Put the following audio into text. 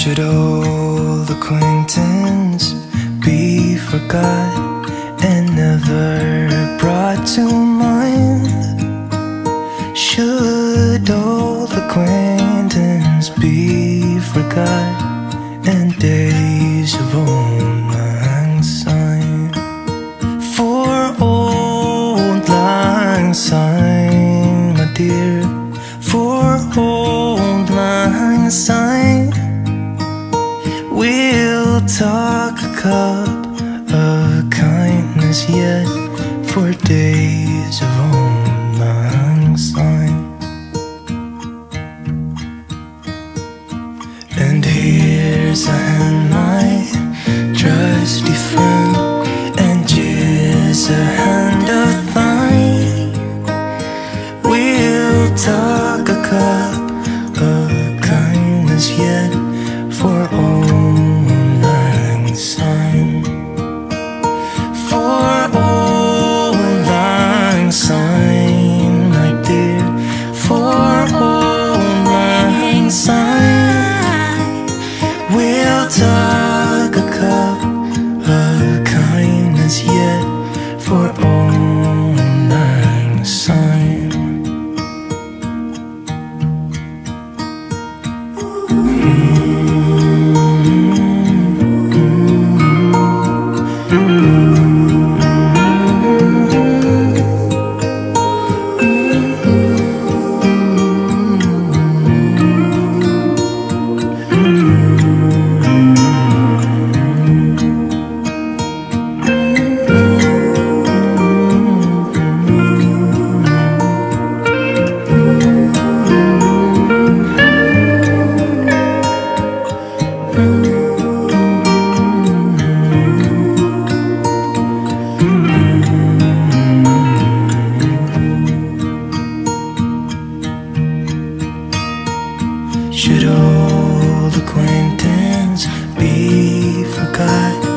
Should old acquaintance be forgot and never brought to mind? Should old acquaintance be forgot and days of auld lang syne? For auld lang syne, my dear, for auld lang syne. cup of kindness yet for days of unknown sign. And here's a hand my trusty friend, and here's a hand of thine. We'll talk a cup of kindness yet. 刻 Should old acquaintance be forgot?